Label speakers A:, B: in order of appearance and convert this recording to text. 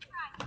A: try.